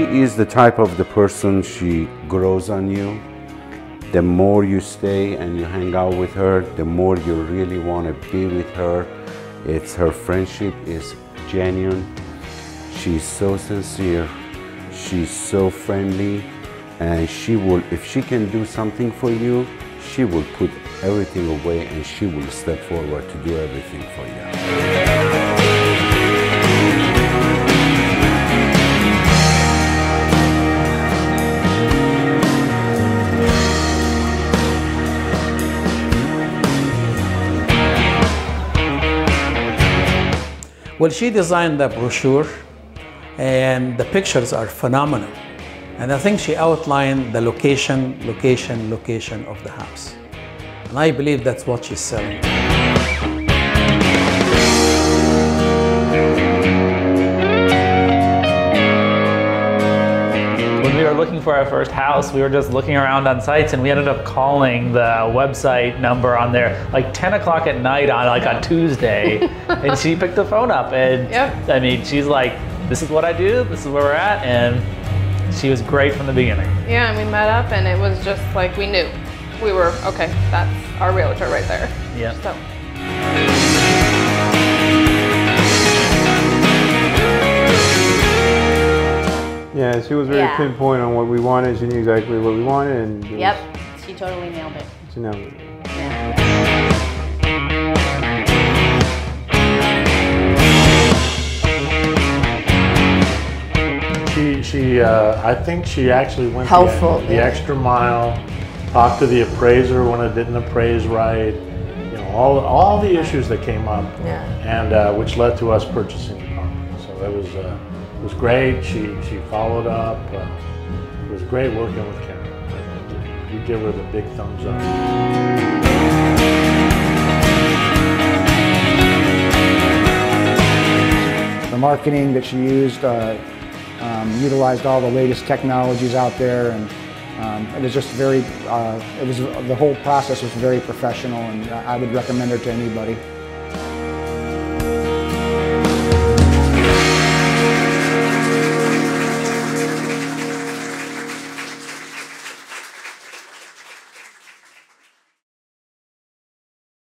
she is the type of the person she grows on you. The more you stay and you hang out with her, the more you really want to be with her. It's her friendship is genuine. She's so sincere. She's so friendly and she will if she can do something for you, she will put everything away and she will step forward to do everything for you. Well, she designed the brochure, and the pictures are phenomenal. And I think she outlined the location, location, location of the house. And I believe that's what she's selling. For our first house, we were just looking around on sites and we ended up calling the website number on there like 10 o'clock at night on like on Tuesday. and she picked the phone up and Yep. I mean, she's like, this is what I do, this is where we're at. And she was great from the beginning. Yeah, and we met up and it was just like we knew. We were, okay, that's our realtor right there. Yeah. So, Yeah, she was very Yeah. pinpoint on what we wanted. She knew exactly what we wanted, and Yep, was- she totally nailed it. she nailed it. Yeah. She, she, uh, I think she actually went the- Helpful, the, yeah. extra mile, talked to the appraiser when it didn't appraise right, you know, all, all the issues that came up, Yeah. and uh, which led to us purchasing the property. So it was, uh, it was great. She, she followed up. Uh, it was great working with Karen. We give her the big thumbs up. The marketing that she used uh, um, utilized all the latest technologies out there, and um, it was just very. Uh, it was the whole process was very professional, and I would recommend her to anybody.